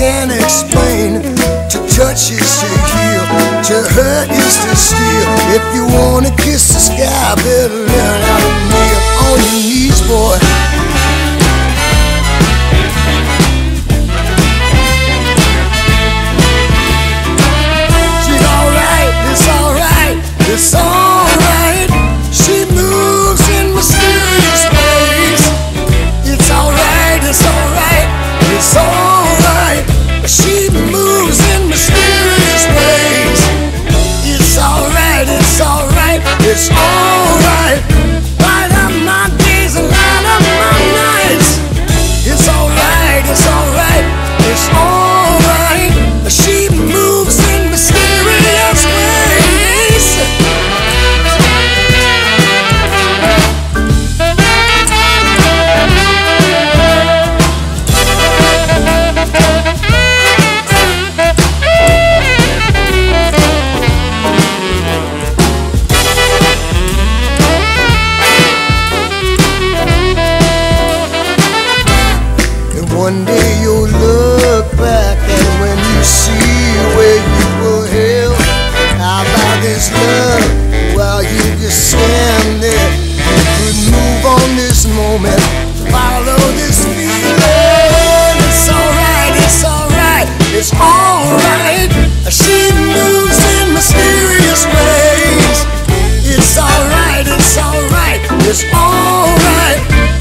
can't explain. To touch is to heal, to hurt is to steal. If you wanna kiss the sky, better learn how to kneel on your knees, boy. Moves in mysterious ways. It's alright, it's alright, it's alright. Light up my days and light up my nights. It's alright, it's alright,